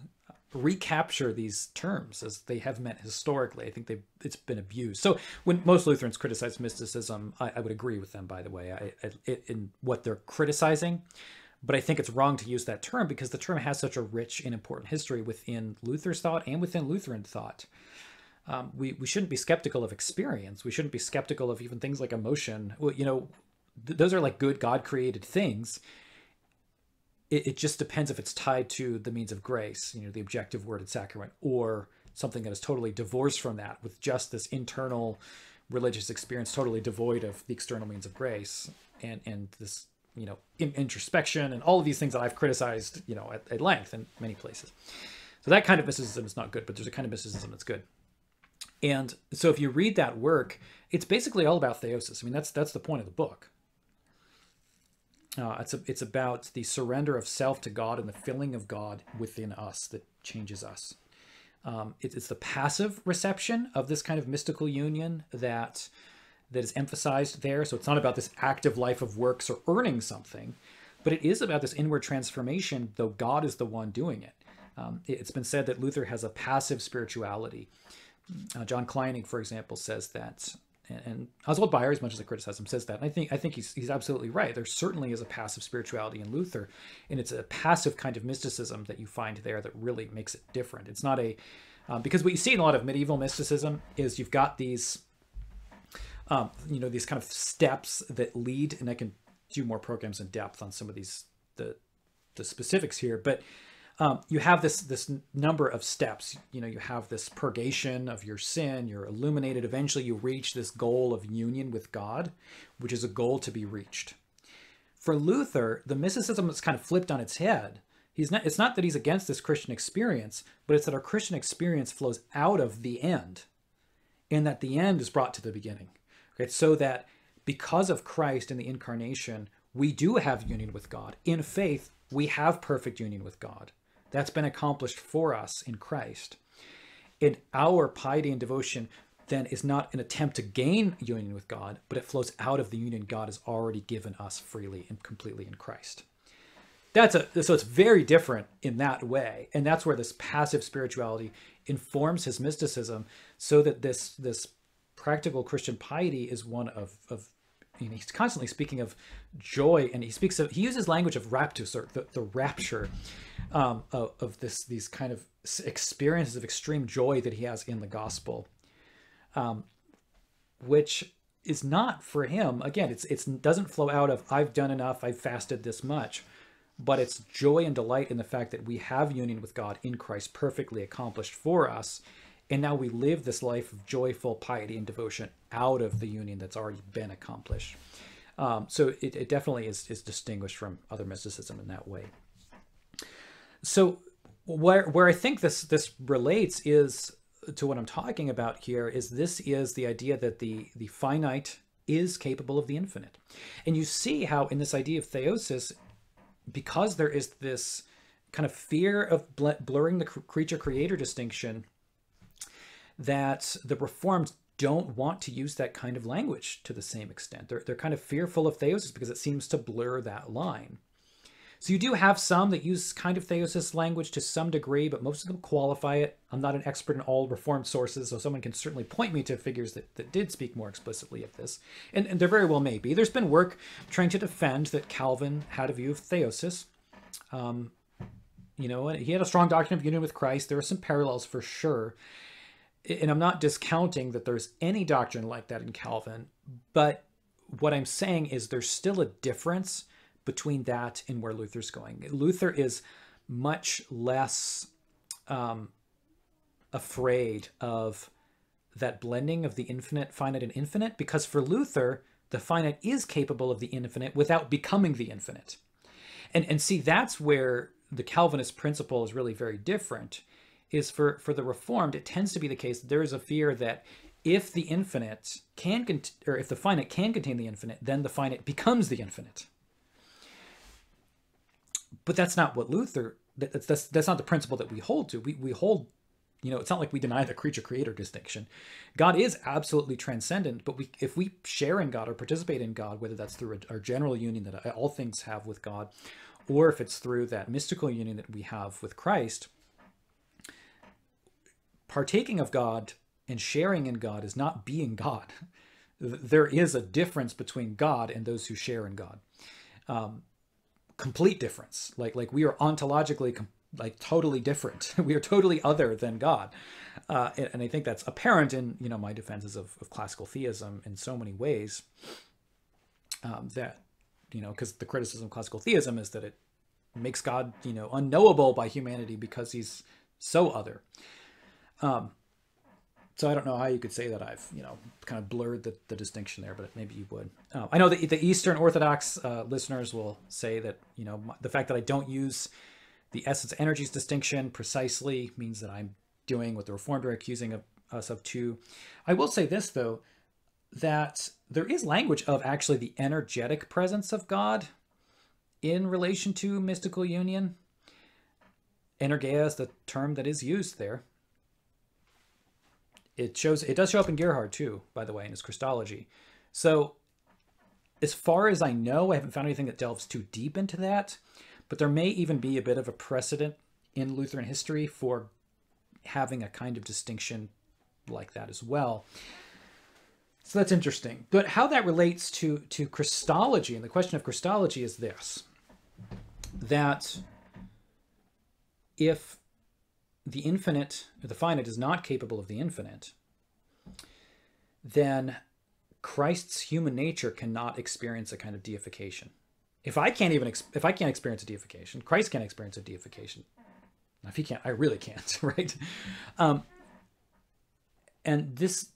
recapture these terms as they have meant historically. I think they it's been abused. So when most Lutherans criticize mysticism, I, I would agree with them. By the way, I, I, in what they're criticizing. But I think it's wrong to use that term because the term has such a rich and important history within Luther's thought and within Lutheran thought. Um, we, we shouldn't be skeptical of experience. We shouldn't be skeptical of even things like emotion. Well, you know, th- those are like good God created things. It, it just depends if it's tied to the means of grace, you know, the objective word and sacrament, or something that is totally divorced from that with just this internal religious experience, totally devoid of the external means of grace and, and this you know in, introspection and all of these things that I've criticized you know at, at length in many places. So that kind of mysticism is not good, but there's a kind of mysticism that's good. And so if you read that work, it's basically all about theosis. I mean, that's that's the point of the book. Uh, it's a, it's about the surrender of self to God and the filling of God within us that changes us. Um, it, it's the passive reception of this kind of mystical union that that is emphasized there. So it's not about this active life of works or earning something, but it is about this inward transformation, though God is the one doing it. Um, it's been said that Luther has a passive spirituality. Uh, John Kleinig, for example, says that, and, and Oswald Bayer, as much as I criticize him, says that. And I think I think he's he's absolutely right. There certainly is a passive spirituality in Luther, and it's a passive kind of mysticism that you find there that really makes it different. It's not a um, because what you see in a lot of medieval mysticism is you've got these um, you know, these kind of steps that lead, and I can do more programs in depth on some of these the the specifics here, but um, you have this this number of steps. You know, you have this purgation of your sin. You're illuminated. Eventually, you reach this goal of union with God, which is a goal to be reached. For Luther, the mysticism is kind of flipped on its head. He's not. It's not that he's against this Christian experience, but it's that our Christian experience flows out of the end, and that the end is brought to the beginning. Okay, so that because of Christ and the incarnation, we do have union with God. In faith, we have perfect union with God. That's been accomplished for us in Christ. And our piety and devotion then is not an attempt to gain union with God, but it flows out of the union God has already given us freely and completely in Christ. That's a so it's very different in that way. And that's where this passive spirituality informs his mysticism so that this this practical Christian piety is one of, of he's constantly speaking of joy and he speaks of he uses language of raptus or the, the rapture um, of, of, this these kind of experiences of extreme joy that he has in the gospel um, which is not for him. Again it's it's doesn't flow out of i've done enough i've fasted this much but it's joy and delight in the fact that we have union with god in christ perfectly accomplished for us and now we live this life of joyful piety and devotion out of the union that's already been accomplished. Um, so it, it definitely is, is distinguished from other mysticism in that way. So where where I think this this relates is to what I'm talking about here is this is the idea that the the finite is capable of the infinite. And you see how in this idea of theosis, because there is this kind of fear of blurring the creature creator distinction, that the reformed don't want to use that kind of language to the same extent. They're, they're kind of fearful of theosis because it seems to blur that line. So you do have some that use kind of theosis language to some degree, but most of them qualify it. I'm not an expert in all reformed sources, so someone can certainly point me to figures that, that did speak more explicitly of this. And, and there very well may be. There's been work trying to defend that Calvin had a view of theosis. Um, you know, he had a strong doctrine of union with Christ. There are some parallels for sure. And I'm not discounting that there's any doctrine like that in Calvin, but what I'm saying is there's still a difference between that and where Luther's going. Luther is much less um, afraid of that blending of the infinite, finite, and infinite, because for Luther, the finite is capable of the infinite without becoming the infinite. And, and see, that's where the Calvinist principle is really very different. Is for, for the Reformed, it tends to be the case that there is a fear that if the infinite can, or if the finite can contain the infinite, then the finite becomes the infinite but that's not what Luther. That's that's that's not the principle that we hold to. We we hold, you know, it's not like we deny the creature creator distinction. God is absolutely transcendent, but we if we share in God or participate in God, whether that's through our general union that all things have with God, or if it's through that mystical union that we have with Christ, partaking of God and sharing in God is not being God. There is a difference between God and those who share in God. Um, complete difference. Like like we are ontologically like totally different. we are totally other than God, uh, and, and, I think that's apparent in you know my defenses of, of classical theism in so many ways. Um, that you know because the criticism of classical theism is that it makes God you know unknowable by humanity because he's so other. Um, so I don't know how you could say that I've, you know, kind of blurred the, the distinction there, but maybe you would. Uh, I know that the Eastern Orthodox uh, listeners will say that, you know, the fact that I don't use the essence energies distinction precisely means that I'm doing what the Reformed are accusing of us of too. I will say this, though, that there is language of actually the energetic presence of God in relation to mystical union. Energeia is the term that is used there it shows it does show up in Gerhard too, by the way, in his Christology. So as far as I know, I haven't found anything that delves too deep into that, but there may even be a bit of a precedent in Lutheran history for having a kind of distinction like that as well. So that's interesting. But how that relates to to Christology and the question of Christology is this: that if the infinite, the finite, is not capable of the infinite, then Christ's human nature cannot experience a kind of deification. If I can't even if I can't experience a deification, Christ can't experience a deification. If he can't, I really can't, right? Um, and this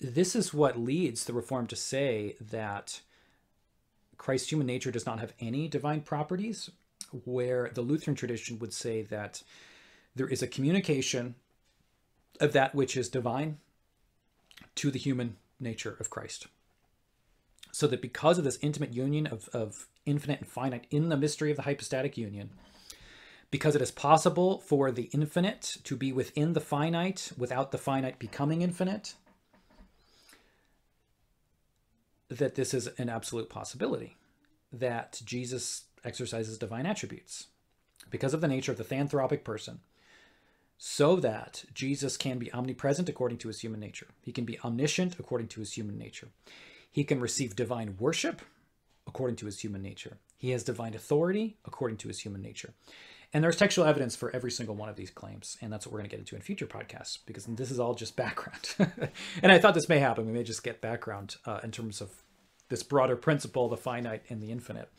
this is what leads the reform to say that Christ's human nature does not have any divine properties, where the Lutheran tradition would say that there is a communication of that which is divine to the human nature of Christ. So that because of this intimate union of, of infinite and finite in the mystery of the hypostatic union, because it is possible for the infinite to be within the finite without the finite becoming infinite, that this is an absolute possibility, that Jesus exercises divine attributes because of the nature of the theanthropic person so that Jesus can be omnipresent according to his human nature. He can be omniscient according to his human nature. He can receive divine worship according to his human nature. He has divine authority according to his human nature. And there's textual evidence for every single one of these claims. And that's what we're going to get into in future podcasts because this is all just background. and I thought this may happen. We may just get background uh, in terms of this broader principle, the finite and the infinite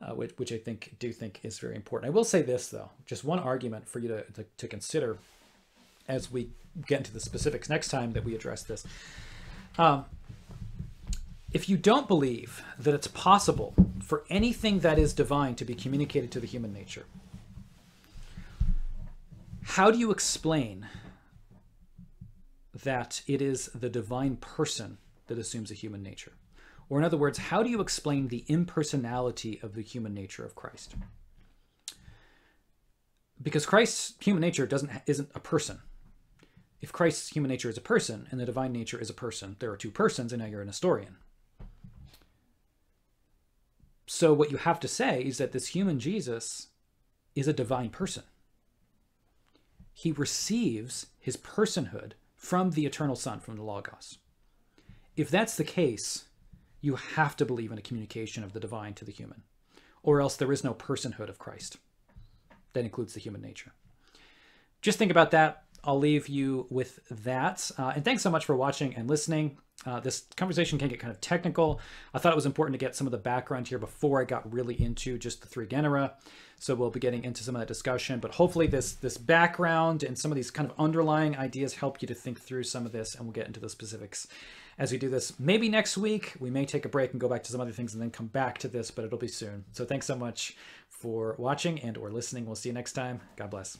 uh, which, which I think do think is very important. I will say this though, just one argument for you to, to, to consider as we get into the specifics next time that we address this. Um, if you don't believe that it's possible for anything that is divine to be communicated to the human nature, how do you explain that it is the divine person that assumes a human nature? Or, in other words, how do you explain the impersonality of the human nature of Christ? Because Christ's human nature doesn't isn't a person. If Christ's human nature is a person and the divine nature is a person, there are two persons, and now you're a Nestorian. So, what you have to say is that this human Jesus is a divine person. He receives his personhood from the eternal Son, from the Logos. If that's the case, you have to believe in a communication of the divine to the human, or else there is no personhood of Christ. That includes the human nature. Just think about that. I'll leave you with that. Uh, and thanks so much for watching and listening. Uh, this conversation can get kind of technical. I thought it was important to get some of the background here before I got really into just the three genera. So we'll be getting into some of that discussion, but hopefully this this background and some of these kind of underlying ideas help you to think through some of this, and we'll get into the specifics as we do this. Maybe next week we may take a break and go back to some other things and then come back to this, but it'll be soon. So thanks so much for watching and or listening. We'll see you next time. God bless.